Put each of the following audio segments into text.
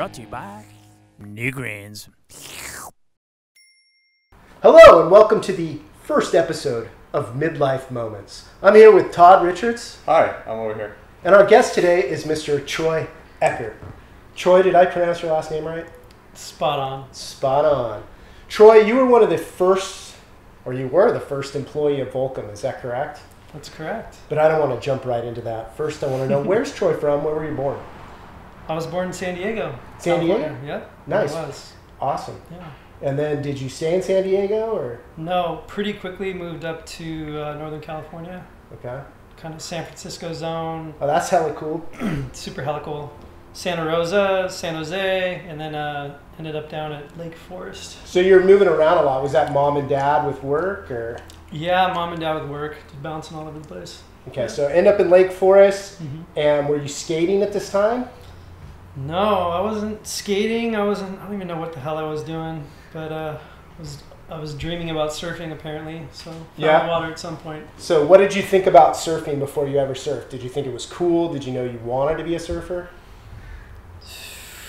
Brought to you by Newgreens. Hello, and welcome to the first episode of Midlife Moments. I'm here with Todd Richards, Hi, I'm over here. and our guest today is Mr. Troy Eckert. Troy, did I pronounce your last name right? Spot on. Spot on. Troy, you were one of the first, or you were the first employee of Volcom, is that correct? That's correct. But I don't want to jump right into that. First, I want to know where's Troy from? Where were you born? I was born in San Diego. San Diego? California. Yep. Nice. I was. Awesome. Yeah. And then, did you stay in San Diego, or No, pretty quickly moved up to uh, Northern California, okay? kind of San Francisco zone, Oh, that's hella cool. super helical. Santa Rosa, San Jose, and then uh, ended up down at Lake Forest. So you're moving around a lot. Was that mom and dad with work, or Yeah, mom and dad with work, just bouncing all over the place. okay? So end up in Lake Forest, hmm and were you skating at this time? No, I wasn't skating. I wasn't. I don't even know what the hell I was doing, but uh, I was. I was dreaming about surfing apparently. So Yeah. water at some point. So what did you think about surfing before you ever surfed? Did you think it was cool? Did you know you wanted to be a surfer?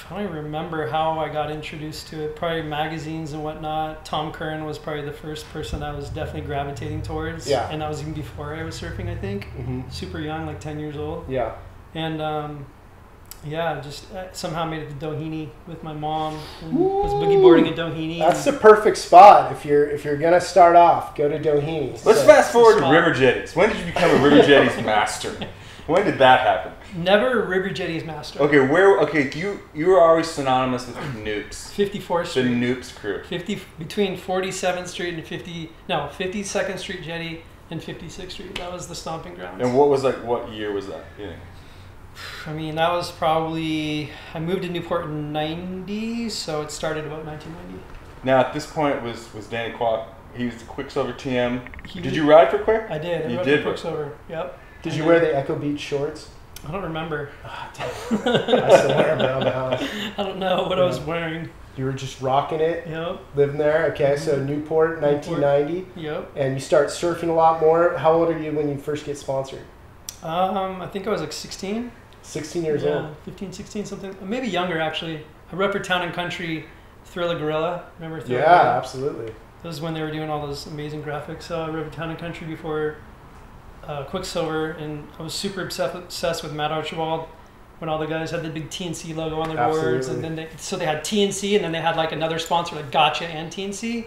I don't even remember how I got introduced to it. Probably magazines and whatnot. Tom Curren was probably the first person I was definitely gravitating towards. Yeah. And that was even before I was surfing, I think. Mm-hmm. Super young, like 10 years old. Yeah. And um, yeah, just uh, somehow made it to Doheny with my mom. And was boogie boarding at Doheny. That's the perfect spot if you're if you're gonna start off. Go to Doheny. Let's So- fast forward to river jetties. When did you become a river jetties master? When did that happen? Never River Jetties master. Okay, where? Okay, you you were always synonymous with Noops, 54th the Street. Noops crew. 50 between 47th Street and 50 no 52nd Street Jetty and 56th Street. That was the stomping grounds. And what was like? What year was that? You know? I mean, that was probably. I moved to Newport in 90, so it started about 1990. Now at this point was was Danny Kwok. He was the Quiksilver TM. He Did you ride for Quick? I did. I You rode did the Quiksilver. Yep. Did you wear the Echo Beach shorts? I don't remember. I still wear them around the house. I don't know what I was wearing. You were just rocking it, Yep. living there. Okay, so Newport, 1990, Yep. and you start surfing a lot more. How old are you when you first get sponsored? Um, I think I was like 16. 16 years yeah, old. 15, 16, something. Maybe younger actually. I rep for Town and Country, Thriller Gorilla. Remember Thriller Yeah, Gorilla? absolutely. That was when they were doing all those amazing graphics. So I for Town and Country before uh, Quiksilver, and I was super obsessed, obsessed with Matt Archbold when all the guys had the big TNC logo on their boards, and then they, so they had TNC, and then they had like another sponsor like Gotcha and TNC,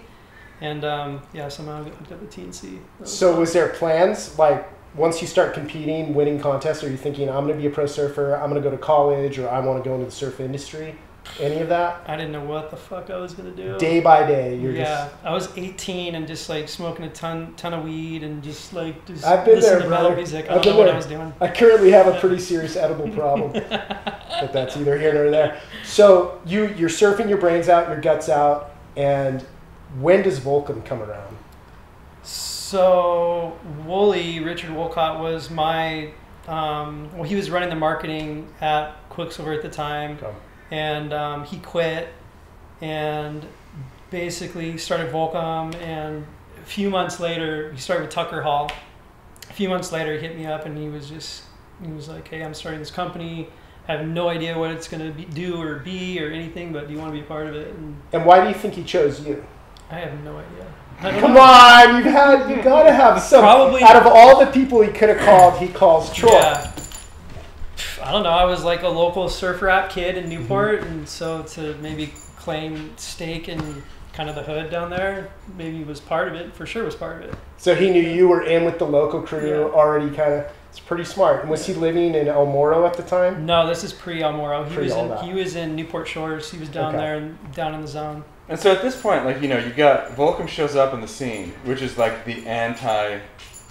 and um, yeah, somehow I got with TNC. Was So fun. was there plans like once you start competing, winning contests? Are you thinking I'm going to be a pro surfer? I'm going to go to college, or I want to go into the surf industry? Any of that? I didn't know what the fuck I was gonna do. Day by day, you're yeah, just. I was 18 and just like smoking a ton ton of weed and just like just I've been listening there, to brother. music. I I've don't know been what there. I was doing. I currently have a pretty serious edible problem, but that's either here nor there. So you you're surfing your brains out, your guts out, and when does Volcom come around? So Wooly Richard Woolcott was my um, well he was running the marketing at Quiksilver at the time Okay. and um, he quit and basically started Volcom and a few months later he started with Tucker Hall. A few months later he hit me up and he was just he was like, Hey, I'm starting this company. I have no idea what it's gonna do or be or anything, but do you want to be a part of it? And And why do you think he chose you? I have no idea. Come on, you've had you gotta have some. Probably- out of all the people he could have called, he calls Troy. Yeah. I don't know. I was like a local surf rap kid in Newport, mm-hmm. and so to maybe claim stake in kind of the hood down there, maybe was part of it. For sure, was part of it. So he knew you were in with the local crew Yeah. already. Kind of, it's pretty smart. And was he living in El Morro at the time? No, this is pre El Morro. He Pre was in that. he was in Newport Shores. He was down Okay. there and down in the zone. And so at this point, like you know, you got Volcom shows up in the scene, which is like the anti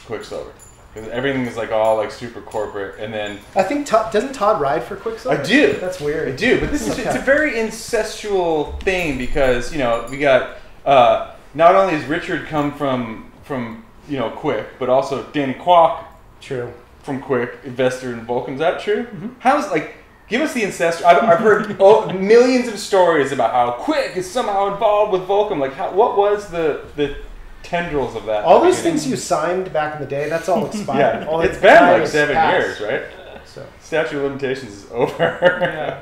Quiksilver. Because everything is like all like super corporate, and then I think Todd, doesn't Todd ride for Quiksilver? I do. That's weird. I do, but this is Okay. it's a very incestual thing because you know we got uh, not only has Richard come from from you know Quick, but also Danny Kwok True. from Quick, investor in Volcom. Is that true? Mm-hmm. How's like give us the ancestral? I've, I've heard oh, millions of stories about how Quick is somehow involved with Volcom. Like how, what was the the tendrils of that? All those beginning? things you signed back in the day, that's all expired. Yeah, all it's the been like seven passed. years, right? So Statute of limitations is over. Yeah.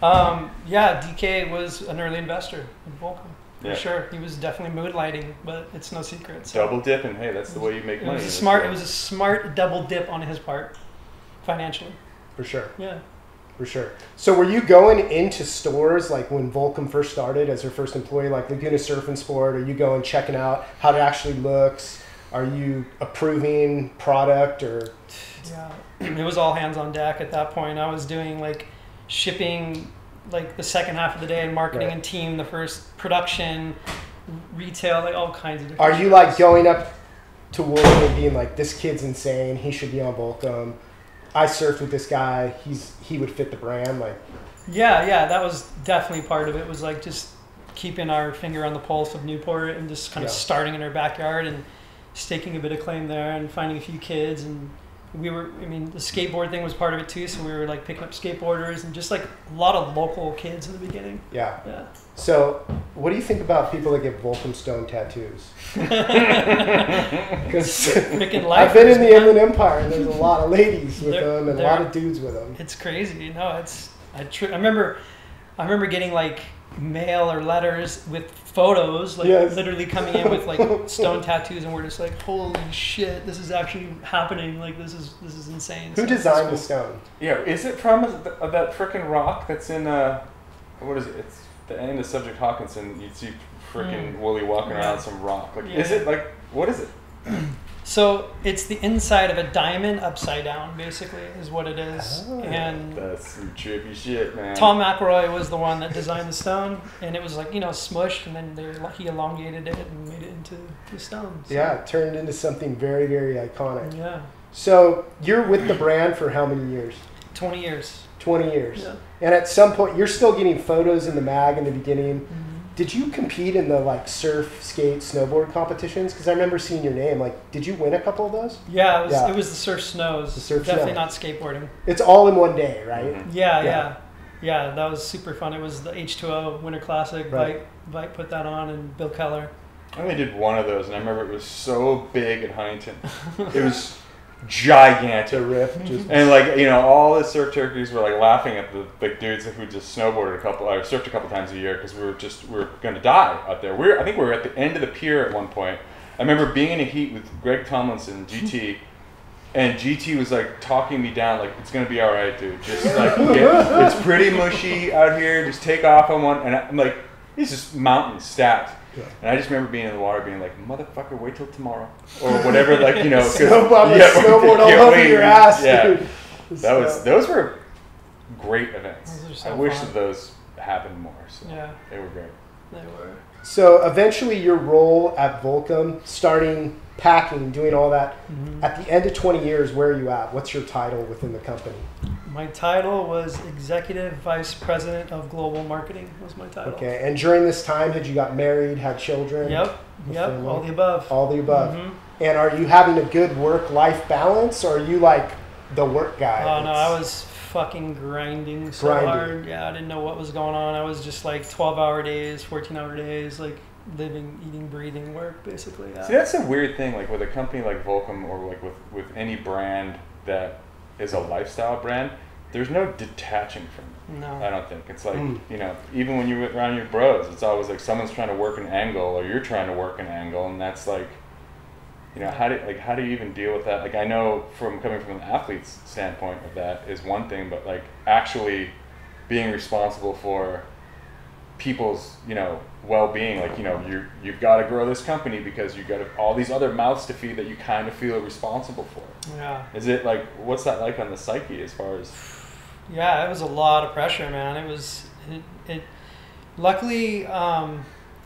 Um, yeah, DK was an early investor in Volcom. For Yeah. sure, he was definitely moonlighting, but it's no secret. So Double dipping. Hey, that's the way you make it money. was a in this smart. It was a smart double dip on his part, financially. For sure. Yeah. For sure. So were you going into stores like when Volcom first started as your first employee, like Laguna Surf and Sport? Are you going checking out how it actually looks? Are you approving product or Yeah, it was all hands on deck at that point. I was doing like shipping, like the second half of the day, and marketing Right. and team, the first production, retail, like all kinds of. different are you like going up to Wooly and being like, this kid's insane, he should be on Volcom. I surfed with this guy, he's he would fit the brand, like Yeah, yeah, that was definitely part of it. Was like just keeping our finger on the pulse of Newport and just kind of Yeah. starting in our backyard and staking a bit of claim there and finding a few kids and we were I mean the skateboard thing was part of it too so we were like picking up skateboarders and just like a lot of local kids in the beginning yeah. yeah So what do you think about people that get Volcom Stone tattoos? Because I've been in the. Inland Empire and there's a lot of ladies with them and a lot of dudes with them. It's crazy, you know. It's I, tr- I remember, I remember getting like mail or letters with photos, like Yes. literally coming in with like stone tattoos, and we're just like, holy shit, this is actually happening. Like this is this is insane. Who So designed the stone? Yeah, is it from th- uh, that freaking rock that's in uh, what is it? It's the end of Subject Hawkinson. You see freaking Wooly walking. Yeah. around some rock. Like, is it like what is it? cool. So it's the inside of a diamond upside down, basically, is what it is. Oh. And That's some trippy shit, man. Tom McElroy was the one that designed the stone, and it was like you know smushed, and then they he elongated it and made it into the stone. So, Yeah, it turned into something very, very iconic. Yeah. So you're with the brand for how many years? Twenty years. 20 years. Yeah. And at some point, you're still getting photos in the mag in the beginning. Mhm. Did you compete in the like surf, skate, snowboard competitions? Because I remember seeing your name. Like, did you win a couple of those? Yeah, it was, Yeah. it was the surf snows. The surf Definitely snow. not skateboarding. It's all in one day, right? Mhm. Yeah, Yeah. yeah, yeah, That was super fun. It was the H2O Winter Classic. Right. Vite, Vite put that on, and Bill Keller. I only did one of those, and I remember it was so big at Huntington. it was gigantic. Rip, And like you know, all the surf turkeys were like laughing at the like dudes who just snowboarded a couple or surfed a couple times a year because we were just we were gonna die out there. We were, I think we were at the end of the pier at one point. I remember being in a heat with Greg Tomlinson, GT, and GT was like talking me down, like it's gonna be all right, dude. Just like get, it's pretty mushy out here. Just take off on one, and I'm like, these just mountain stacked. Yeah. And I just remember being in the water, being like, "Motherfucker, wait till tomorrow," or whatever. Like you know, snowboard, yeah, snowboard all over your ass, Yeah, dude. that was those were great events. Those so I wish fun. that those happened more. So Yeah, they were great. they were. So eventually, your role at Volcom, starting packing, doing all that. Mhm. At the end of 20 years, where are you at? What's your title within the company? My title was Executive Vice President of Global Marketing. Was my title. Okay. And during this time, had you got married, had children? Yep. Yep. family? All the above. All the above. Mhm. And are you having a good work-life balance, or are you like the work guy? Oh no, I was fucking grinding so Grinding. hard. Yeah, I didn't know what was going on. I was just like 12 hour days, 14 hour days, like living, eating, breathing work, basically. Yeah. See, that's a weird thing. Like with a company like Volcom, or like with with any brand that is a lifestyle brand, there's no detaching from it. No. I don't think it's like Mm. you know, even when you're around your bros, it's always like someone's trying to work an angle, or you're trying to work an angle, and that's like, you know, how do like how do you even deal with that? Like I know from coming from an athlete's standpoint of that is one thing, but like actually being responsible for people's you know well-being like you know you you've got to grow this company because you got all these other mouths to feed that you kind of feel responsible for Yeah. is it like what's that like on the psyche as far as Yeah, it was a lot of pressure, man. It was it. it luckily, um,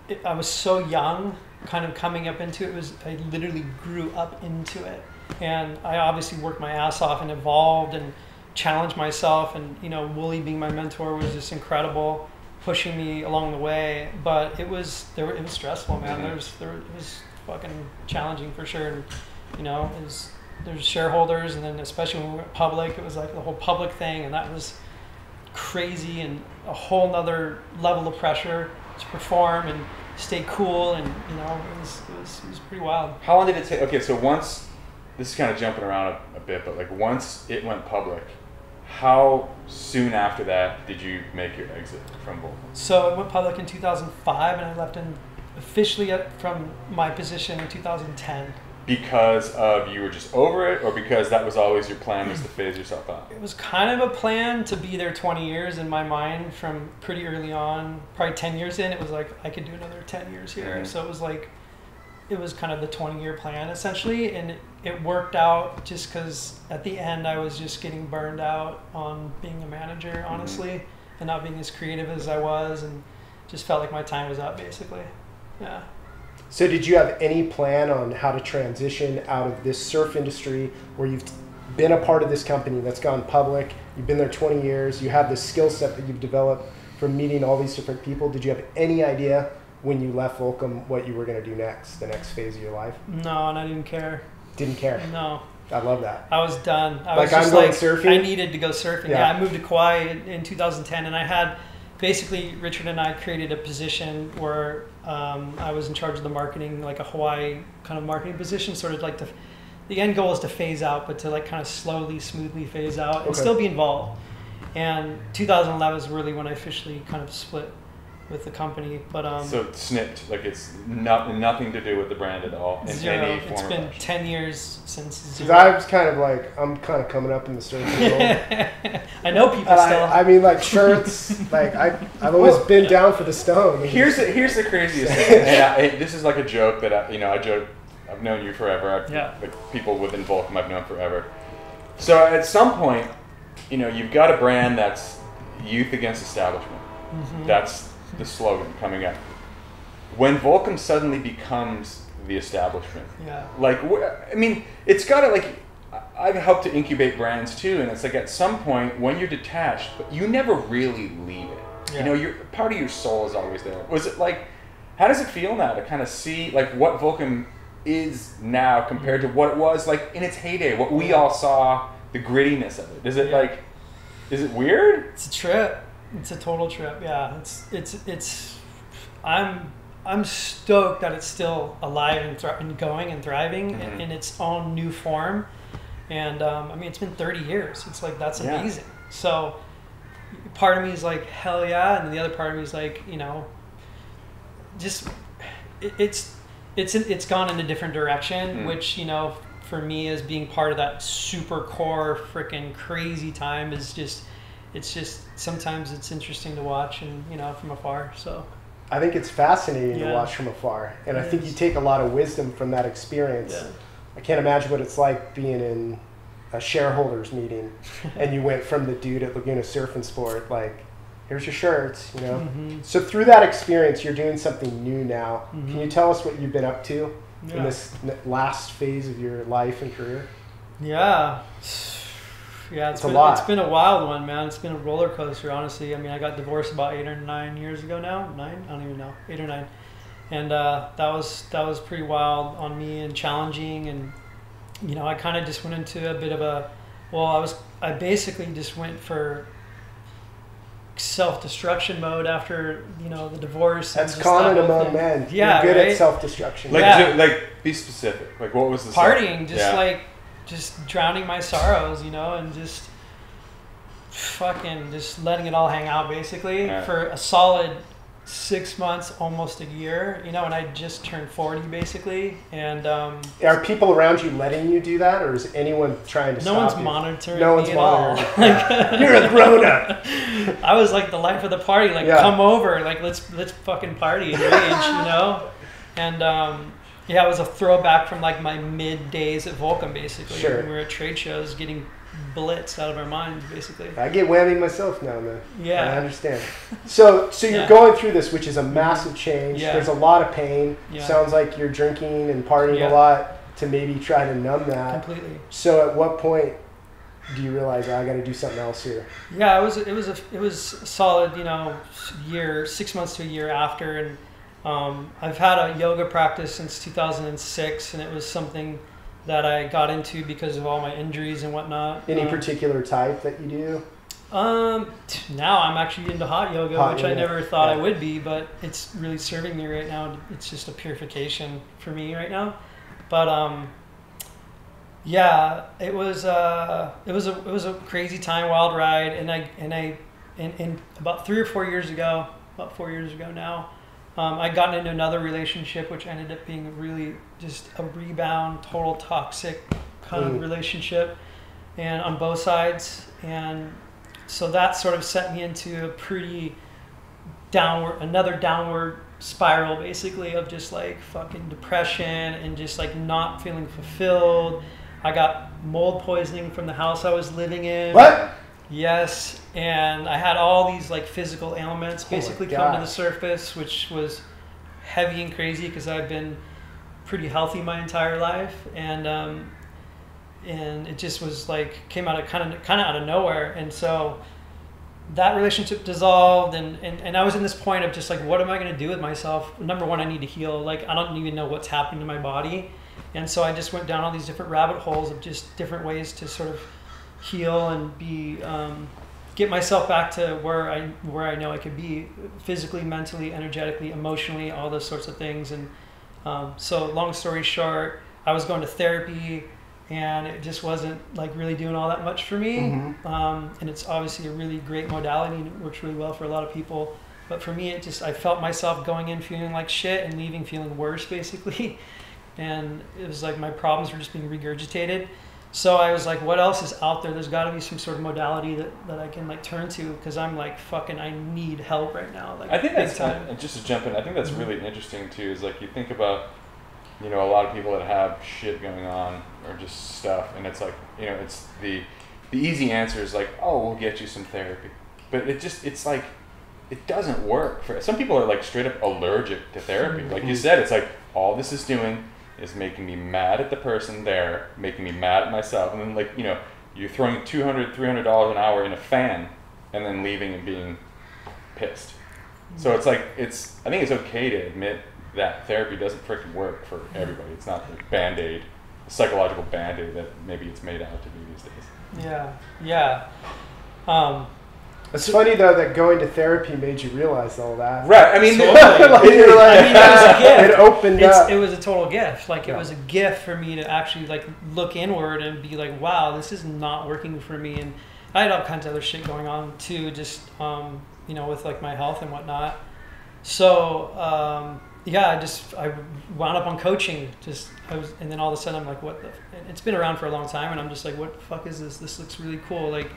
it, I was so young, kind of coming up into it. it. Was I literally grew up into it, and I obviously worked my ass off and evolved and challenged myself. And you know, Wooly being my mentor was just incredible, pushing me along the way. But it was there. It was stressful, man. Mhm. There's there. It was fucking challenging for sure. And you know, it was there's shareholders, and then especially when we went public, it was like the whole public thing, and that was crazy and a whole nother level of pressure to perform and stay cool, and you know, it was it was, it was pretty wild. how long did it take okay so once this is kind of jumping around a, a bit but like once it went public how soon after that did you make your exit from Volcom? So I went public in 2005, and I left in officially at- from my position in 2010. Because of you were just over it, or because that was always your plan was to phase yourself out? It was kind of a plan to be there 20 years in my mind from pretty early on. Probably 10 years in, it was like I could do another 10 years here. Mhm. So it was like, it was kind of the 20 year plan essentially. And it, it worked out just because at the end I was just getting burned out on being a manager, honestly, and not being as creative as I was. And just felt like my time was up basically. Yeah. So, did you have any plan on how to transition out of this surf industry where you've been a part of this company that's gone public? You've been there 20 years, you have this skill set that you've developed from meeting all these different people. Did you have any idea when you left Volcom what you were going to do next, the next phase of your life? No, and I didn't care. Didn't care. No. I love that. I was done. I Like, was I'm just going like surfing? I needed to go surfing. Yeah. Yeah, I moved to Kauai in, in 2010, and I had basically Richard and I created a position where um, I was in charge of the marketing, like a Hawaii kind of marketing position, sort of like the the end goal is to phase out, but to like kind of slowly, smoothly phase out and Okay. still be involved. And 2011 was really when I officially kind of split with the company. But um, So snipped, like it's not, nothing to do with the brand at all in zero. any form It's or been fashion. 10 years since Because. I was kind of like, I'm kind of coming up in the surf world. I know people And still. I, I mean, like shirts, like I, I've always Well, been down for the stone. Here's the, here's the craziest thing, and I, it- this is like a joke that I, you know I joke. I've known you forever. I've, Yeah. Like people within Volcom I've known forever. So at some point, you know, you've got a brand that's youth against establishment. Mhm. That's the slogan coming up. When Volcom suddenly becomes the establishment, yeah. like I mean, it's got to like I've helped to incubate brands too, and it's like at some point when you're detached, but you never really leave it. Yeah. You know, your part of your soul is always there. Was it like? How does it feel now to kind of see like what Volcom is now compared to what it was like in its heyday? What we all saw, the grittiness of it. Is it Yeah. like? Is it weird? It's a trip. It's a total trip. Yeah. It's it's it's. I'm I'm stoked that it's still alive and, thri- and going and thriving in, Mhm. in its own new form. And um, I mean, it's been 30 years. It's like that's Yeah. amazing. So part of me is like hell yeah, and the other part of me is like you know, just it, it's it's it's gone in a different direction, Mm. which you know for me as being part of that super core freaking crazy time is just it's just sometimes it's interesting to watch and you know from afar. So I think it's fascinating to watch from afar, and I think is. you take a lot of wisdom from that experience. yeah, I can't imagine what it's like being in a shareholders meeting, and you went from the dude at Laguna Surf and Sport, like, here's your shirts, you know. Mhm. So through that experience, you're doing something new now. Can Mhm. you tell us what you've been up to in this last phase of your life and career? Yeah. Yeah, It's it's a been, lot. it's been a wild one, man. It's been a roller coaster, honestly. I mean, I got divorced about eight or nine years ago now. Nine? I don't even know. Eight or nine. And uh, that was that was pretty wild on me and challenging. And you know, I kind of just went into a bit of a well, I was I basically just went for self destruction mode after you know the divorce. That's common that among thing. men. Yeah, you're good right? at self-destruction. Like, Yeah. like be specific. Like, what was the partying, just Yeah. like just drowning my sorrows, you know, and just fucking just letting it all hang out basically Yeah. for a solid six months, almost a year, you know, and I just turned forty basically, and um, Are people around you letting you do that, or is anyone trying to no stop one's you? monitoring No me one's at all. monitoring. You're a grown up. I was like the life of the party, like Yeah. come over, like let's let's fucking party and rage, you know, and um, yeah, it was a throwback from like my mid days at Volcom, basically. Sure. when we were at trade shows, getting blitzed out of our minds, basically. I get whammy myself now, man. Yeah. I understand. So, so you're Yeah. going through this, which is a massive mm-hmm. change. Yeah. There's a lot of pain. Yeah. Sounds like you're drinking and partying Yeah. a lot to maybe try to numb that. completely. So, at what point do you realize "Oh, I got to do something else here? Yeah, it was it was a it was a solid, you know, year six months to a year after, and um, I've had a yoga practice since 2006, and it was something that I got into because of all my injuries and whatnot. Any Um, particular type that you do? Um, now I'm actually into hot yoga, Hot which I never thought I would be, but it's really serving me right now. It's just a purification for me right now. But um, Yeah, it was uh, it was a it was a crazy time, wild ride, and I and I and, and about three or four years ago, about four years ago now, um, I got into another relationship, which ended up being really just a rebound, total toxic kind of Mm. relationship, and on both sides, and so that sort of set me into a pretty downward, another downward spiral, basically of just like fucking depression and just like not feeling fulfilled. I got mold poisoning from the house I was living in. What? Yes, and I had all these like physical ailments basically come to the surface, which was heavy and crazy because I've been pretty healthy my entire life, and um, and it just was like came out of kind of kind of out of nowhere, and so that relationship dissolved, and, and and I was in this point of just like, what am I going to do with myself? Number one, I need to heal. Like I don't even know what's happening to my body, and so I just went down all these different rabbit holes of just different ways to sort of heal and be um, get myself back to where I where I know I could be physically, mentally, energetically, emotionally, all those sorts of things. And um, so, long story short, I was going to therapy, and it just wasn't like really doing all that much for me. Mhm. Um, and it's obviously a really great modality and it works really well for a lot of people. But for me, it just I felt myself going in feeling like shit and leaving feeling worse, basically. And it was like my problems were just being regurgitated. So I was like, what else is out there? There's got to be some sort of modality that, that I can like turn to because I'm like fucking I need help right now. Like I think that's time. uh, just to jump in. I think that's Mhm. really interesting too. Is like you think about, you know, a lot of people that have shit going on or just stuff, and it's like you know, it's the the easy answer is like, oh, we'll get you some therapy, but it just it's like it doesn't work for some people are like straight up allergic to therapy. Like you Mhm. said, it's like all this is doing is making me mad at the person there, making me mad at myself, and then like you know, you're throwing $200, 300 dollars an hour in a fan, and then leaving and being pissed. So it's like it's. I think it's okay to admit that therapy doesn't freaking work for everybody. It's not the band aid, psychological band aid that maybe it's made out to be these days. Yeah, yeah. Um, It's funny though that going to therapy made you realize all that. Right. I mean, Totally. Like, you're like, I mean, it was a gift. it opened it's, up. it was a total gift. Like it Yeah. was a gift for me to actually like look inward and be like, wow, this is not working for me. And I had all kinds of other shit going on too, just um, you know, with like my health and whatnot. So um, yeah, I just I wound up on coaching. Just I was, and then all of a sudden I'm like, what the? and It's been around for a long time, and I'm just like, what the fuck is this? This looks really cool. Like.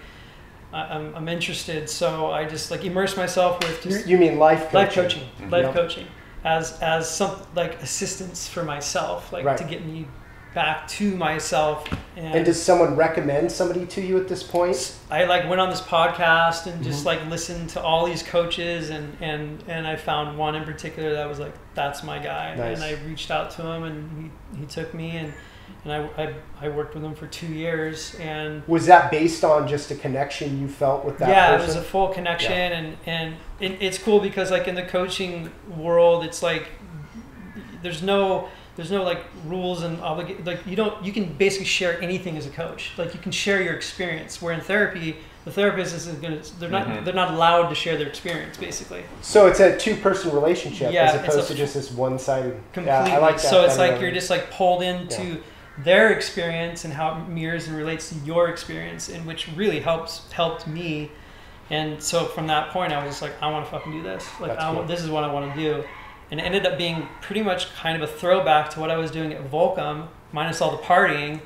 I- I'm, I'm interested, so I just like immerse myself with you, just you mean life coaching? life coaching, Mhm. life Yep. coaching, as as some like assistance for myself, like Right. to get me back to myself. And, And does someone recommend somebody to you at this point? I like went on this podcast and just Mhm. like listened to all these coaches, and and and I found one in particular that was like that's my guy, Nice. and I reached out to him, and he he took me and. And I, I, I worked with him for two years, and Was that based on just a connection you felt with that yeah, person? it was a full connection, and and it, it's cool because like in the coaching world, it's like there's no there's no like rules and oblig like you don't you can basically share anything as a coach. Like you can share your experience. Where in therapy, the therapist isn't gonna they're not Mhm. they're not allowed to share their experience basically. so it's a two-person relationship Yeah, as opposed a- to just this one-sided. completely. Yeah, I like that. so it's like you're just like pulled into their experience and how it mirrors and relates to your experience, and which really helps helped me. And so from that point, I was just like, I want to fucking do this. Like, I cool. this is what I want to do. And it ended up being pretty much kind of a throwback to what I was doing at Volcom, minus all the partying,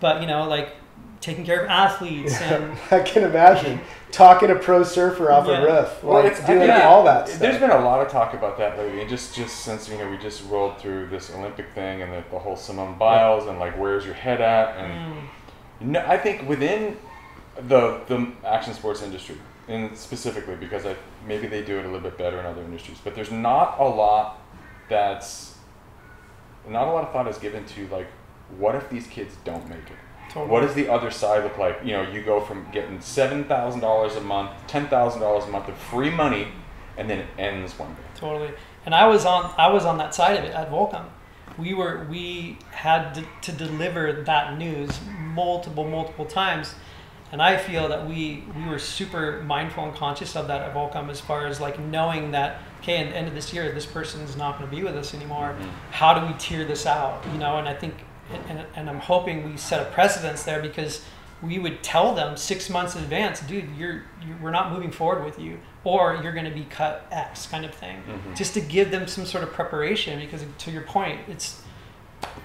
but you know, like taking care of athletes and I can imagine talking a pro surfer off Yeah. a roof, Well, like it's- doing think all that stuff. There's been a lot of talk about that lately, and just just since you know we just rolled through this Olympic thing and the, the whole Simone Biles and like where's your head at and. Mm, No, I think within the the action sports industry, and specifically because I maybe they do it a little bit better in other industries, but there's not a lot that's not a lot of thought is given to like what if these kids don't make it? Totally. What does the other side look like? You know, you go from getting seven thousand dollars a month, ten thousand dollars a month of free money, and then it ends one day. Totally. And I was on I was on that side of it at Volcom. We were we had to, to deliver that news multiple multiple times, and I feel that we we were super mindful and conscious of that at Volcom as far as like knowing that okay, at the end of this year, this person is not going to be with us anymore. Mhm. How do we tier this out? You know, and I think and, and I'm hoping we set a precedence there because we would tell them six months in advance, dude, you're, you're we're not moving forward with you, or you're going to be cut X kind of thing, Mhm. just to give them some sort of preparation. Because to your point, it's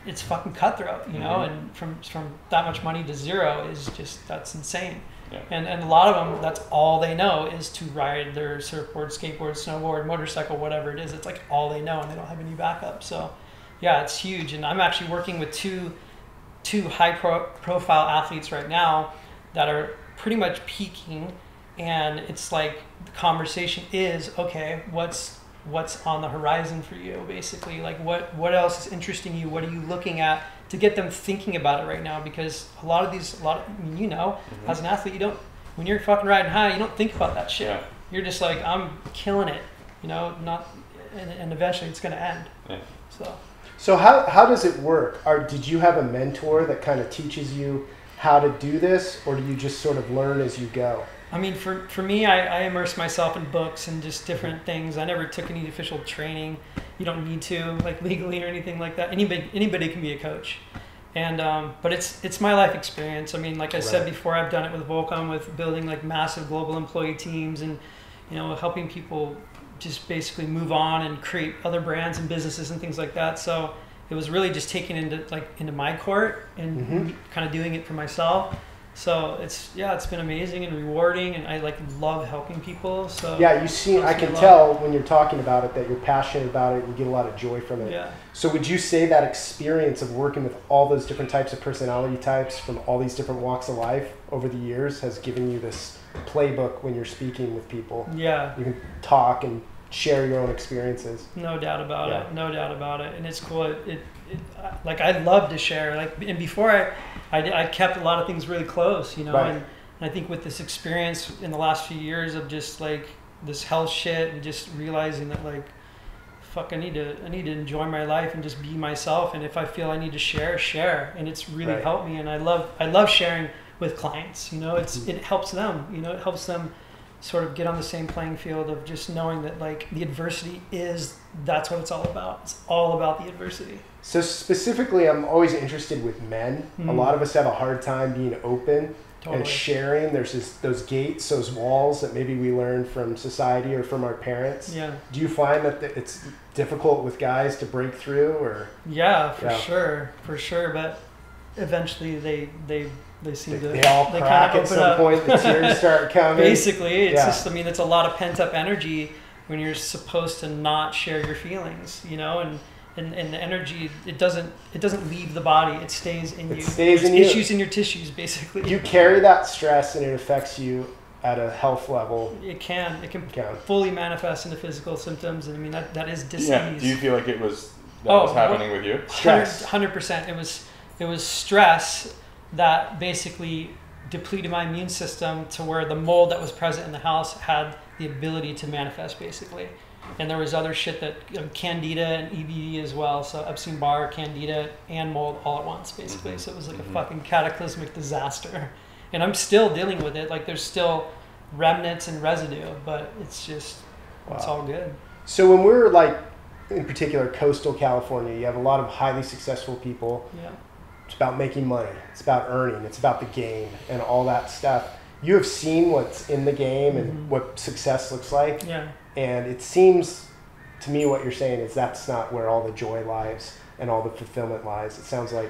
it's fucking cutthroat, you know, Mhm. and from from that much money to zero is just that's insane. Yeah. And and a lot of them, that's all they know is to ride their surfboard, skateboard, snowboard, motorcycle, whatever it is. It's like all they know, and they don't have any backup. So, yeah, it's huge. And I'm actually working with two two high pro- profile athletes right now that are pretty much peaking and it's like the conversation is okay what's what's on the horizon for you basically like what what else is interesting you what are you looking at to get them thinking about it right now because a lot of these a lot of, I mean, you know Mhm. as an athlete you don't when you're fucking riding high you don't think about that shit Yeah. you're just like i'm killing it you know not and, and eventually it's going to end Yeah. so So how, how does it work? Are, did you have a mentor that kind of teaches you how to do this, or do you just sort of learn as you go? I mean, for, for me, I, I immerse myself in books and just different things. I never took any official training. You don't need to, like legally or anything like that. Anybody anybody can be a coach, and um, but it's it's my life experience. I mean, like I said before, I've done it with Volcom, with building like massive global employee teams, and you know, helping people just basically move on and create other brands and businesses and things like that. So it was really just taking into like into my court and Mhm. kind of doing it for myself. So it's yeah, it's been amazing and rewarding, and I like love helping people. So Yeah, you see, I can tell when you're talking about it that you're passionate about it and you get a lot of joy from it. yeah, So would you say that experience of working with all those different types of personality types from all these different walks of life over the years has given you this playbook when you're speaking with people? yeah, You can talk and share your own experiences. no doubt about Yeah. it, no doubt about it, and it's cool. It, it, it like I love to share. Like and before I, I, I kept a lot of things really close, you know, Right. and, and I think with this experience in the last few years of just like this health shit and just realizing that like fuck I need to I need to enjoy my life and just be myself and if I feel I need to share share and it's really Right. helped me and I love I love sharing with clients you know it's it helps them you know it helps them sort of get on the same playing field of just knowing that like the adversity is that's what it's all about it's all about the adversity So specifically, I'm always interested with men. A Mhm. lot of us have a hard time being open totally and sharing. There's this, those gates, those walls that maybe we learned from society or from our parents. yeah Do you find that it's difficult with guys to break through, or yeah for Yeah. sure for sure but eventually they they they seem they, to they all they crack kinda at some up. point? The tears start coming. Basically, it's Yeah. just I mean it's a lot of pent up energy when you're supposed to not share your feelings, you know, and and, and the energy it doesn't it doesn't leave the body, it stays in you. It you. stays There's in you. issues in your tissues basically. You carry that stress, and it affects you at a health level. it can it can Can. fully manifest into physical symptoms and I mean that, that is disease. Yeah. Do you feel like it was that Oh, was happening with you? Stress. Hundred percent. It was it was stress that basically depleted my immune system to where the mold that was present in the house had the ability to manifest basically. And there was other shit that you know, candida and EBV as well. So Epstein Barr, candida, and mold all at once basically. Mhm. So it was like Mhm. a fucking cataclysmic disaster. And I'm still dealing with it. Like there's still remnants and residue, but it's just it's all good. So when we're like, in particular, coastal California, you have a lot of highly successful people. Yeah. It's about making money. It's about earning. It's about the game and all that stuff. You have seen what's in the game and Mhm. what success looks like, Yeah. and it seems to me what you're saying is that's not where all the joy lies and all the fulfillment lies. It sounds like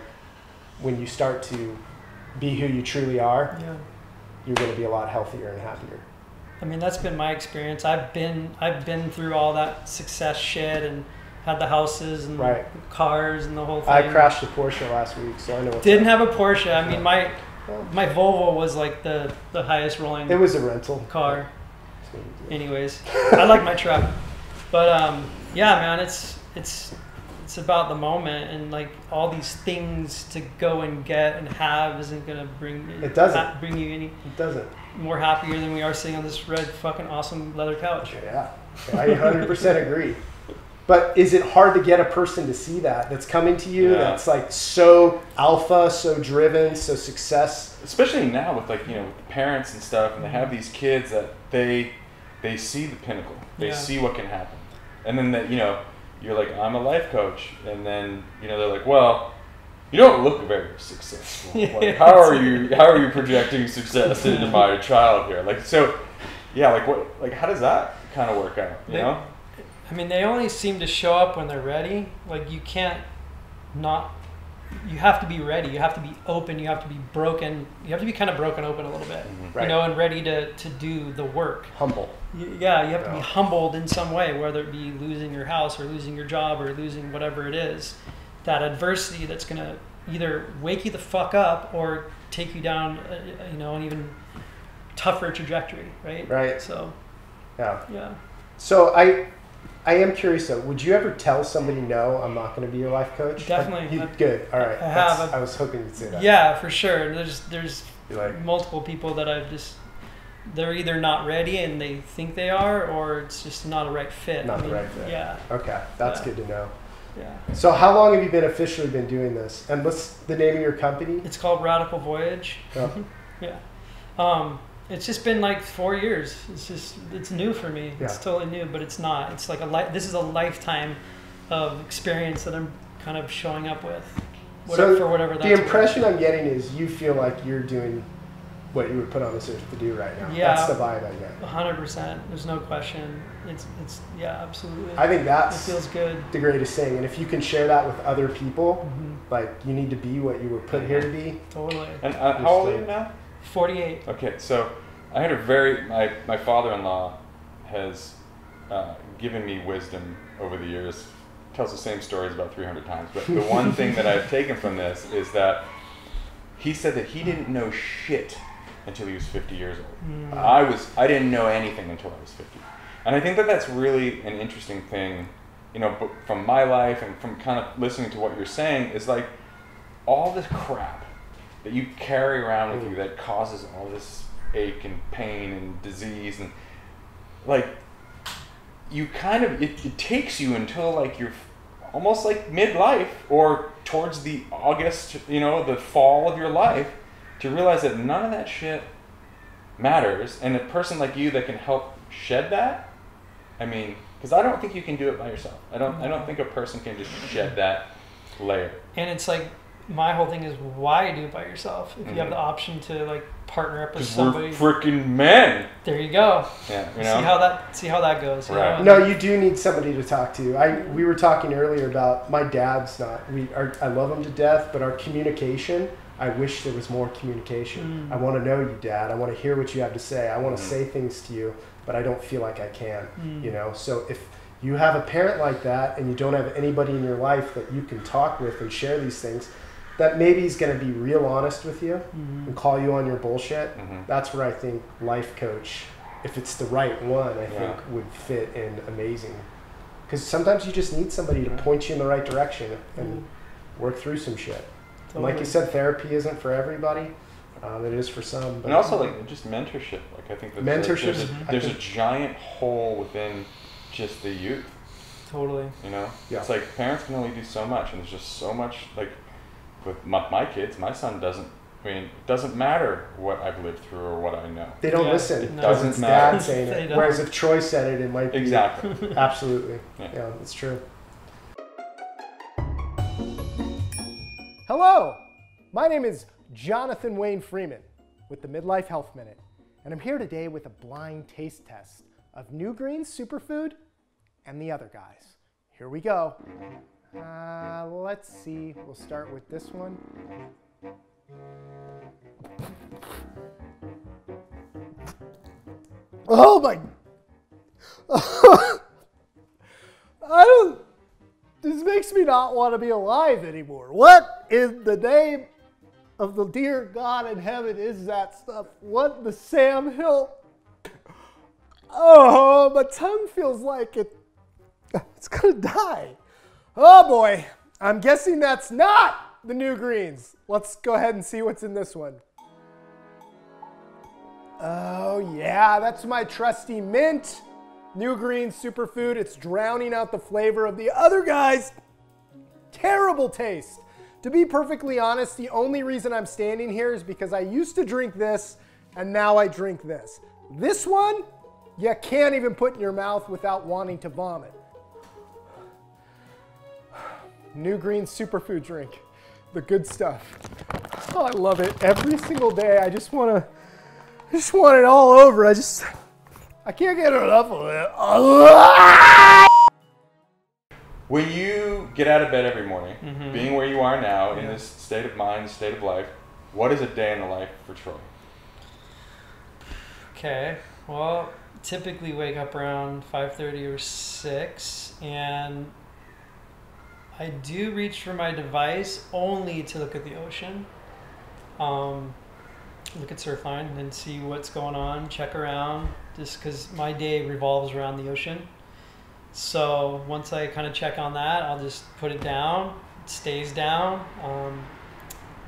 when you start to be who you truly are, Yeah. you're going to be a lot healthier and happier. I mean, that's been my experience. I've been I've been through all that success shit and had the houses and Right. the cars and the whole thing. I crashed a Porsche last week, so I know. What's Didn't up. have a Porsche. I mean, my my Volvo was like the the highest rolling It was a rental car. Anyways, I like my truck, but um, yeah, man, it's it's it's about the moment and like all these things to go and get and have isn't gonna bring It doesn't. bring you any It doesn't. more happier than we are sitting on this red fucking awesome leather couch. Yeah, I 100% agree. But is it hard to get a person to see that that's coming to you Yeah. that's like so alpha, so driven, so success? especially now with like you know with the parents and stuff and they have these kids that they they see the pinnacle they Yeah. see what can happen and then that you know you're like i'm a life coach and then you know they're like well you don't look very successful. Like, how are you? How are you projecting success into my child here? Like, so, yeah, like what? Like, how does that kind of work out? You They- know? I mean, they only seem to show up when they're ready. Like you can't not. You have to be ready. You have to be open. You have to be broken. You have to be kind of broken open a little bit. Right. You know, and ready to to do the work. Humble. Y- Yeah, you have to be humbled in some way, whether it be losing your house or losing your job or losing whatever it is. That adversity that's going to either wake you the fuck up or take you down, uh, you know, an even tougher trajectory, right? Right. So, Yeah. yeah. So I, I am curious though. Would you ever tell somebody no, I'm not going to be your life coach? Definitely. You, good. All right. I That's- have. I was hoping you'd say that. Yeah, for sure. There's there's like, multiple people that I've just they're either not ready and they think they are, or it's just not a right fit. Not I the right fit. Yeah, okay, that's Yeah. good to know. yeah. So how long have you been officially been doing this? And what's the name of your company? It's called Radical Voyage. Oh, Yeah. Um, it's just been like four years. It's just it's new for me. It's totally new, but it's not. It's like a li- this is a lifetime of experience that I'm kind of showing up with. Whatever, So for whatever that's the worth. impression I'm getting is you feel like you're doing what you were put on this earth to do right now. Yeah. That's the vibe I get. hundred percent. There's no question. It's it's yeah, absolutely. I think it feels good. the greatest thing. And if you can share that with other people, hmm like you need to be what you were put here to be. Totally. And uh, how old are you now? Forty-eight. Okay, so I had a very my my father-in-law has uh, given me wisdom over the years. Tells the same stories about 300 times, but the one thing that I've taken from this is that he said that he didn't know shit until he was 50 years old. Mm. I was I didn't know anything until I was 50, and I think that that's really an interesting thing, you know, from my life and from kind of listening to what you're saying is like all this crap that you carry around with you mm. that causes all this ache and pain and disease and like you kind of it, it takes you until like you're almost like midlife or towards the august you know the fall of your life to realize that none of that shit matters. And a person like you that can help shed that i mean because i don't think you can do it by yourself. I don't i don't mm. think a person can just shed that layer. And it's like my whole thing is why do it by yourself if you have Mhm. the option to like partner up with because we're somebody. freaking men there you go. yeah you know? See how that see how that goes. you Right. know? No, you do need somebody to talk to. I we were talking earlier about my dad's not. We are. I love him to death, but our communication. I wish there was more communication. Mm. I want to know you, Dad. I want to hear what you have to say. I want to Mhm. say things to you, but I don't feel like I can. Mm. You know. So if you have a parent like that and you don't have anybody in your life that you can talk with and share these things, that maybe is going to be real honest with you Mhm. and call you on your bullshit. hmm That's where I think life coach, if it's the right one, I think would fit in amazing. Because sometimes you just need somebody to point you in the right direction and Mm. work through some shit. And Totally. like you said, therapy isn't for everybody. Um, it is for some. But and also like just mentorship like i think that there's a- Mentorship there's, is- a, I there's a giant hole within just the youth Totally. you know Yeah. it's like parents can only do so much and there's just so much like with my, my kids my son doesn't i mean it doesn't matter what i've lived through or what i know they don't Yeah, listen it because doesn't it's matter. dad saying it. Whereas if Troy said it, it might be exactly absolutely. Yeah. Yeah, it's true. Hello, my name is Jonathan Wayne Freeman with the Midlife Health Minute, and I'm here today with a blind taste test of New Green Superfood and the other guys. Here we go. Uh, let's see. We'll start with this one. Oh my! I don't. This makes me not want to be alive anymore. What in the name of the dear God in heaven is that stuff? What the Sam Hill? Oh, my tongue feels like it. It's gonna die. Oh boy, I'm guessing that's not the new greens. Let's go ahead and see what's in this one. Oh yeah, that's my trusty mint. New Green Superfood. It's drowning out the flavor of the other guys. Terrible taste. To be perfectly honest, the only reason I'm standing here is because I used to drink this and now I drink this. This one, you can't even put in your mouth without wanting to vomit. New Green Superfood drink. the good stuff. Oh, I love it. Every single day, I just want to, I just want it all over. I just, I can't get enough of it. When you get out of bed every morning, Mhm. being where you are now in this state of mind, state of life, what is a day in the life for Troy? Okay. Well, typically wake up around 5:30 or 6 and I do reach for my device only to look at the ocean. Um, look at Surfline and see what's going on, check around just cuz my day revolves around the ocean. So, once I kind of check on that, I'll just put it down. It stays down. Um,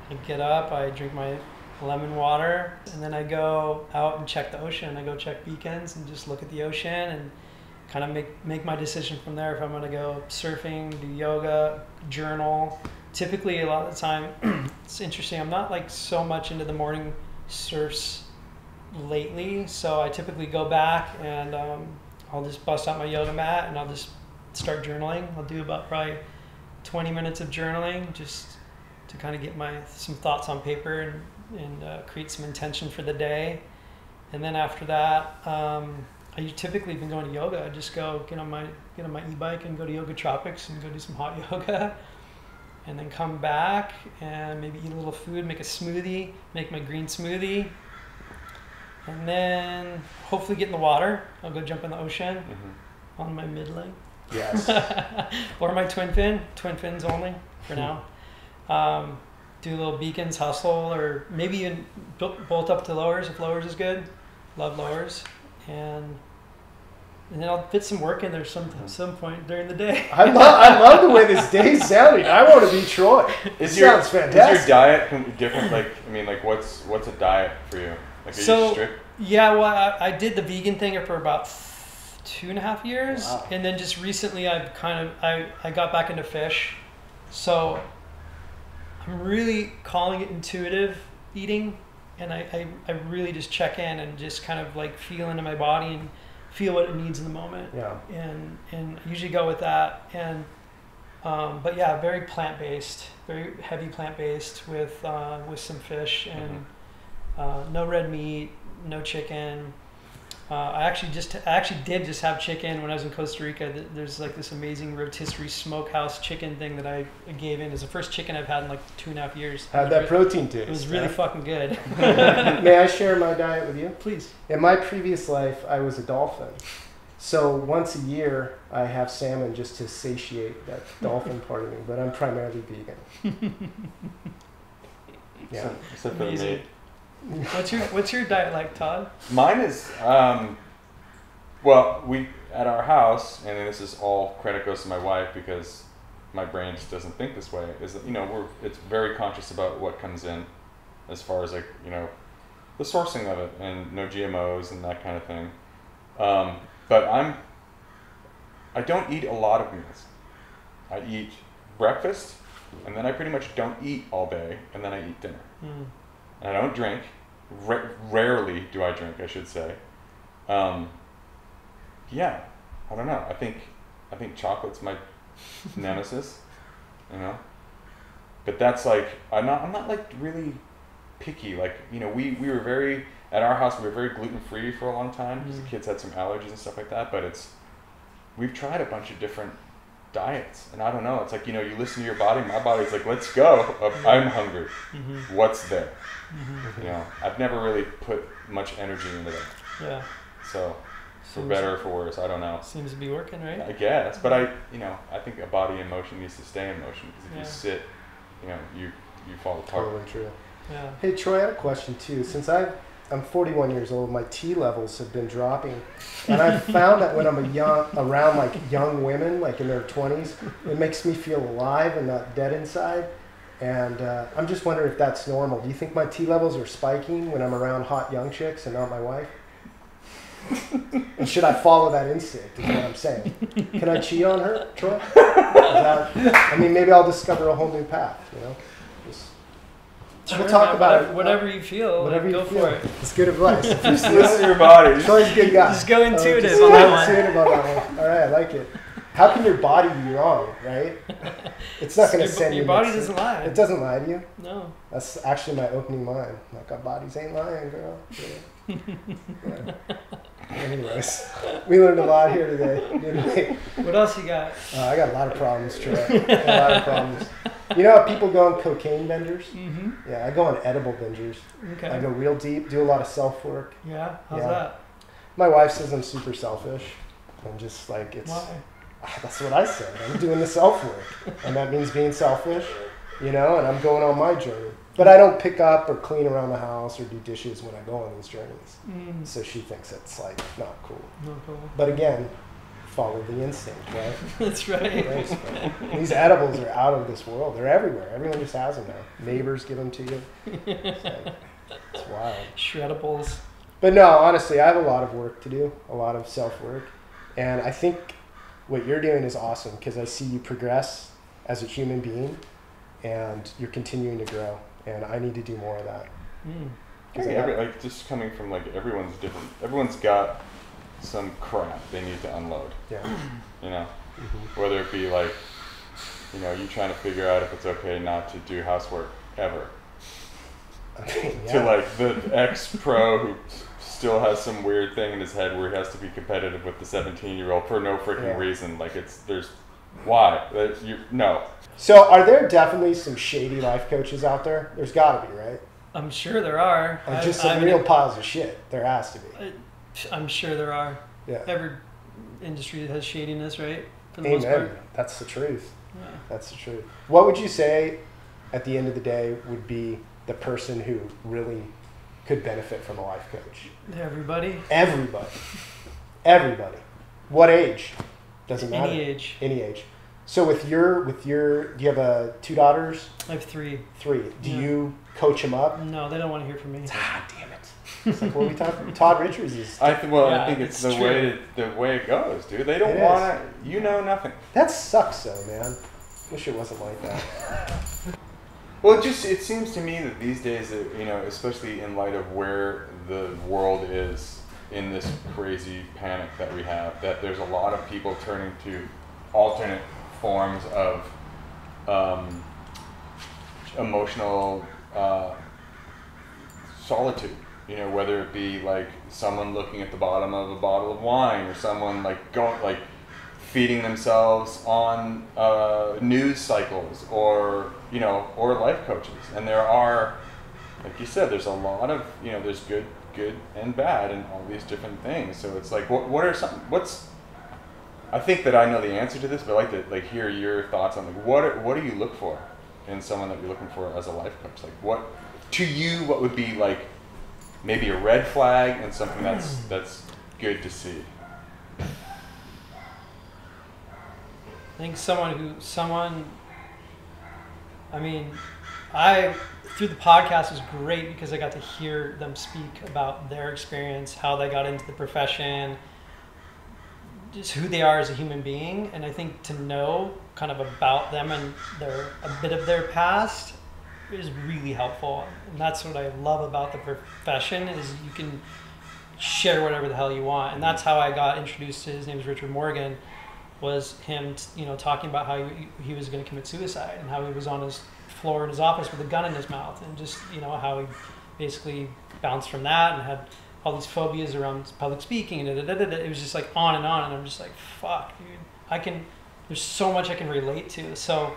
I get up, I drink my lemon water, and then I go out and check the ocean. I go check beacons and just look at the ocean and kind of make make my decision from there if I'm going to go surfing, do yoga, journal. Typically, a lot of the time, it's interesting. I'm not like so much into the morning surfs lately, so I typically go back and um, I'll just bust out my yoga mat and I'll just start journaling. I'll do about probably 20 minutes of journaling just to kind of get my some thoughts on paper and, and uh, create some intention for the day. And then after that, um, I typically been going to yoga. I just go get on my get on my e-bike and go to Yoga Tropics and go do some hot yoga, and then come back and maybe eat a little food, make a smoothie, make my green smoothie, and then hopefully get in the water. I'll go jump in the ocean Mm-hmm. on my mid leg Yes. or my twin fin, twin fins only for now. Um, do a little beacons hustle, or maybe even bolt up to lowers if lowers is good. Love lowers, and and then I'll fit some work in there some some point during the day. I love, I love the way this day's sounding. I want to be Troy. Is It your sounds is your diet different? Like, I mean, like, what's what's a diet for you? Like, are So- you strict? Yeah, well, I, I did the vegan thing for about two and a half years, Wow. and then just recently I've kind of I, I got back into fish, so I'm really calling it intuitive eating, and I, I, I really just check in and just kind of like feel into my body and feel what it needs in the moment, Yeah. and and I usually go with that and. Um, but yeah, very plant based, very heavy plant based with uh, with some fish and uh, no red meat, no chicken. Uh, I actually just I actually did just have chicken when I was in Costa Rica. There's like this amazing rotisserie smokehouse chicken thing that I gave in. It's the first chicken I've had in like two and a half years. Had that was protein re- taste. It was really huh? fucking good. May I share my diet with you? Please. In my previous life, I was a dolphin. So once a year, I have salmon just to satiate that dolphin part of me, but I'm primarily vegan. Yeah. Except, except for the Amazing. meat. What's your What's your diet like, Todd? Mine is, um, well, we at our house, and this is all credit goes to my wife because my brain just doesn't think this way. Is that you know we're it's very conscious about what comes in, as far as like you know, the sourcing of it and no GMOs and that kind of thing. Um, but I'm, I don't eat a lot of meals. I eat breakfast, and then I pretty much don't eat all day, and then I eat dinner. Mm. I don't drink. Ra- rarely do I drink, I should say. Um, yeah, I don't know. I think I think chocolate's my nemesis, you know. But that's like I'm not I'm not like really picky. Like you know, we we were very at our house we were very gluten free for a long time because Mm. the kids had some allergies and stuff like that. But it's we've tried a bunch of different diets, and I don't know. It's like you know, you listen to your body. My body's like, let's go. Uh, I'm hungry. hmm What's there? hmm You know, I've never really put much energy into that. Yeah. So, for Seems- better or for worse, I don't know. Seems to be working, right? I guess, but I, you know, I think a body in motion needs to stay in motion because if Yeah. you sit, you know, you you fall apart. Totally true. Yeah. Hey Troy, I had a question too. Since I I'm 41 years old, my T levels have been dropping, and I've found that when I'm a young around like young women, like in their 20s, it makes me feel alive and not dead inside. And uh, I'm just wondering if that's normal. Do you think my T levels are spiking when I'm around hot young chicks and not my wife? and should I follow that instinct? Is what I'm saying. Can I cheat on her, Troy? That, I mean, maybe I'll discover a whole new path. You know. Just, Sure, We'll talk man, about whatever, it. whatever you feel. Whatever like, you go feel. for it. It's good advice. Just listen to your body. Troy's a good guy. Just go intuitive just on go that one. intuitive on that one. All right, I like it. How can your body be wrong, right? It's not going to Your- send your you. body doesn't lie. It doesn't lie to you. No. That's actually my opening line. Like our bodies ain't lying, girl. Yeah. Yeah. Anyways, we learned a lot here today. What else you got? Uh, I got a lot of problems, Troy. a lot of problems. You know how people go on cocaine benders? Mm-hmm. Yeah, I go on edible benders. Okay. I go real deep, do a lot of self work. Yeah. How's Yeah. that? My wife says I'm super selfish. I'm just like it's. Why? Ah, That's what I said. I'm doing the self work, and that means being selfish, you know. And I'm going on my journey. But I don't pick up or clean around the house or do dishes when I go on these journeys. Mm. So she thinks it's like not cool. No cool. But again, follow the instinct, right? That's right. These edibles are out of this world. They're everywhere. Everyone just has them now. Neighbors give them to you. It's, like, it's wild. Shreddables. But no, honestly, I have a lot of work to do, a lot of self work. And I think what you're doing is awesome because I see you progress as a human being and you're continuing to grow. And I need to do more of that. Mm. I think every, like just coming from like everyone's different. Everyone's got some crap they need to unload. Yeah. You know, hmm whether it be like, you know, you trying to figure out if it's okay not to do housework ever, Okay, to like the ex pro who s- still has some weird thing in his head where he has to be competitive with the 17 year old for no freaking Yeah. reason. Like it's there's why That you no. So, are there definitely some shady life coaches out there? There's got to be, right? I'm sure there are. Like I- just I some mean, real piles of shit. There has to be. I'm sure there are. Yeah. Every industry has shadiness, right? For the most Amen. part. That's the truth. Yeah. That's the truth. What would you say at the end of the day would be the person who really could benefit from a life coach? Everybody, Everybody. Everybody. What age? Doesn't matter. any age. Any age. So with your with your do you have uh, two daughters? I have three. Three. Do Yeah. you coach them up? No, they don't want to hear from me. Ah, damn it. It's like what we talked Todd Richards is I th- well, Yeah, I think it's, it's the way the way it goes, dude. They don't It is. want to. You know nothing. that sucks though, man. Wish it wasn't like that. Well, it just it seems to me that these days, uh, you know, especially in light of where the world is in this crazy panic that we have, that there's a lot of people turning to alternate forms of um, emotional uh, solitude. You know, whether it be like someone looking at the bottom of a bottle of wine, or someone like going like feeding themselves on uh, news cycles or you know or life coaches. And there are like you said there's a lot of you know there's good good and bad and all these different things. So it's like what, what are some what's i think that i know the answer to this but i'd like to like hear your thoughts on like what what do you look for in someone that you're looking for as a life coach? Like what to you what would be like maybe a red flag and something that's that's good to see I think someone who someone I mean, I through the podcast was great because I got to hear them speak about their experience, how they got into the profession, just who they are as a human being, and I think to know kind of about them and their a bit of their past is really helpful. And that's what I love about the profession is you can share whatever the hell you want. And that's mm-hmm. how I got introduced to his name is Richard Morgan was him, you know, talking about how he, he was going to commit suicide and how he was on his floor in his office with a gun in his mouth and just, you know, how he basically bounced from that and had all these phobias around public speaking and da, da, da, it was just like on and on and I'm just like, fuck, dude, I can, there's so much I can relate to. So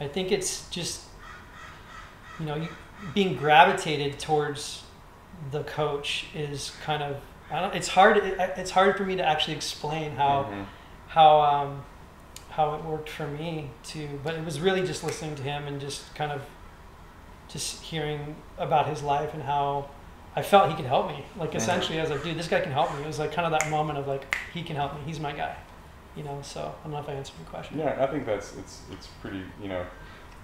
I think it's just, you know, being gravitated towards the coach is kind of, I don't, it's hard, it, it's hard for me to actually explain how, Mhm. How um, how it worked for me too. But it was really just listening to him and just kind of just hearing about his life and how I felt he could help me. Like essentially, I was like, dude, this guy can help me. It was like kind of that moment of like, he can help me. He's my guy. You know. So I don't know if I answered your question. Yeah, I think that's it's it's pretty. You know,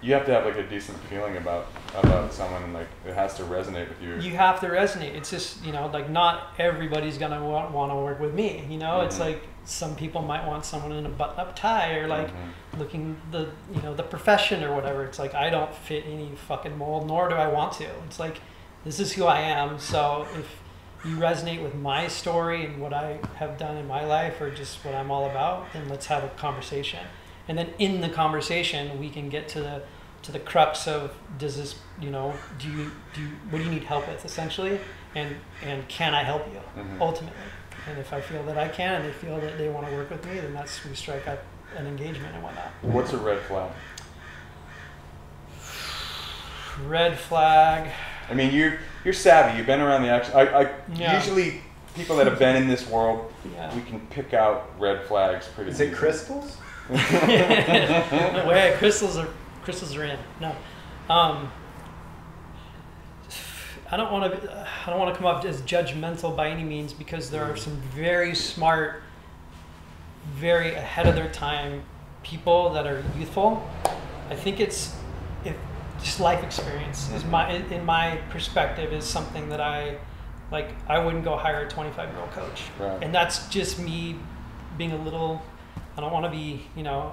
you have to have like a decent feeling about about someone, and like it has to resonate with you. You have to resonate. It's just you know like not everybody's gonna want, want to work with me. You know, it's Mhm. like some people might want someone in a button-up tie or like Mhm. looking the you know the profession or whatever it's like i don't fit any fucking mold nor do i want to it's like this is who i am so if you resonate with my story and what I have done in my life or just what I'm all about, then let's have a conversation. And then in the conversation, we can get to the to the crux of does this, you know, do you do you, what do you need help with essentially, and and can I help you Mhm. ultimately? And if I feel that I can, and they feel that they want to work with me, then that's we strike up an engagement and whatnot. What's a red flag? Red flag. I mean, you're you're savvy. You've been around the action. I, I Yeah. usually people that have been in this world, Yeah. we can pick out red flags pretty. Is it easily. crystals? no way. Crystals are crystals are in. No. Um, I don't want to. I don't want to come up as judgmental by any means because there are some very smart, very ahead of their time people that are youthful. I think it's if just life experience is mm-hmm. my in in my perspective is something that I like. I wouldn't go hire a 25 year old coach, Right. and that's just me being a little. I don't want to be, you know,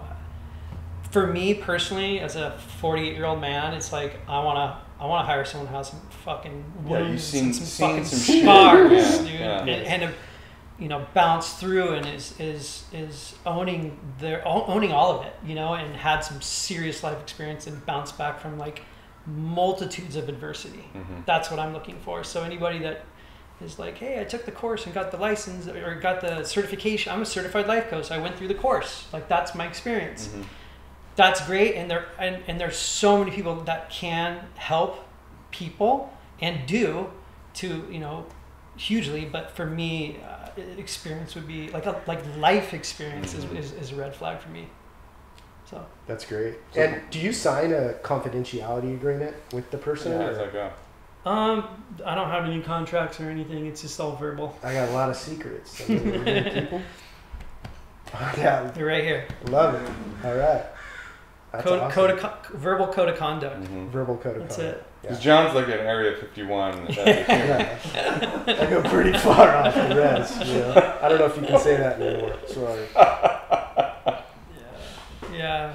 for me personally, as a 48 year old man, it's like I want to I want to hire someone who has some fucking Yeah, you've wounds seen- and some seen fucking some scars, Yeah, dude, yeah. and, and have, you know bounced through and is is is owning their owning all of it, you know, and had some serious life experience and bounced back from like multitudes of adversity. Mhm. That's what I'm looking for. So anybody that is like, hey, I took the course and got the license or got the certification. I'm a certified life coach. I went through the course. Like that's my experience Mhm. That's great and there and, and there's so many people that can help people and do to you know hugely but for me uh, experience would be like a like life experience is, is, is a red flag for me so That's great. So- And do you sign a confidentiality agreement with the person? Yeah, or- how's that go? um i don't have any contracts or anything it's just all verbal I got a lot of secrets. I mean, we're good people. yeah, you're right here love it. All right. That's code, awesome. code of, co- verbal code of conduct Mhm. Verbal code of that's conduct. it Because John's like at Area 51. That Yeah. I go pretty far off the res. You know? I don't know if you can say that anymore. Sorry. yeah Yeah.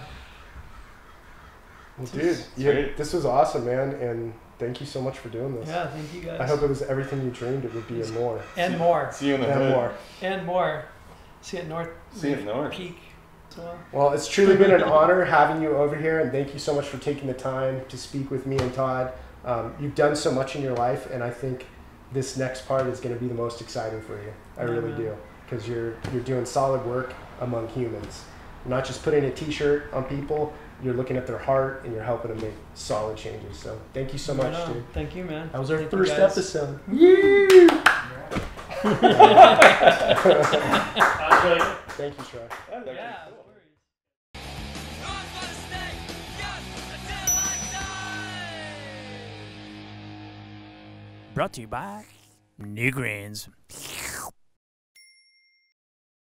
Well, dude, you, this was awesome, man, and thank you so much for doing this. yeah thank you guys I hope it was everything you dreamed it would be and more. and more See you in the And hood. more. and more see it north See you in North. peak as well Well, it's truly been an honor having you over here, and thank you so much for taking the time to speak with me and Todd. Um, you've done so much in your life, and I think this next part is going to be the most exciting for you. I really Mhm. do, because you're you're doing solid work among humans, You're not just putting a T-shirt on people. You're looking at their heart, and you're helping them make solid changes. So, thank you so Right much, on. dude. Thank you, man. That was our Thank first guys. episode. Thank you, Troy. Yeah. Brought to you by NewGreens.